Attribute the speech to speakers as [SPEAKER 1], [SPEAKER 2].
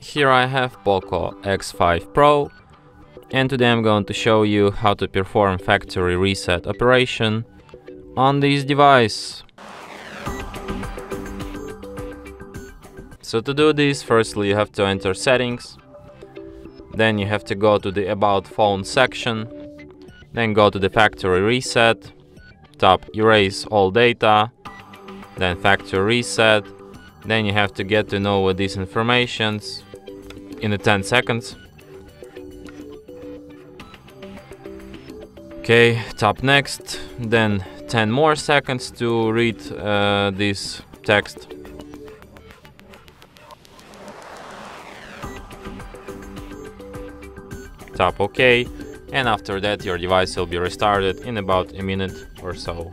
[SPEAKER 1] Here I have Poco X5 Pro and today I'm going to show you how to perform factory reset operation on this device. So to do this, firstly you have to enter settings, then you have to go to the about phone section, then go to the factory reset, tap erase all data, then factory reset, then you have to get to know what these informations in the 10 seconds. Okay, tap next, then 10 more seconds to read uh, this text. Tap OK, and after that your device will be restarted in about a minute or so.